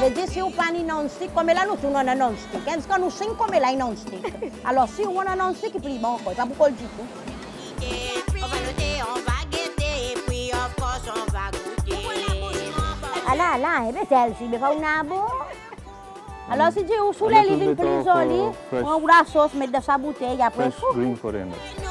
vedi se io pani non-stick come la não non è non-stick, anzi che non sei come la non-stick. Allora se uno è non-stick prima o poi, fa un po' il giro. Là, là, e betel si beva un nabo. Allora se giù sulle lì in prigioni, un grasso smette sa bottiglia, poi... Fresh green coriander.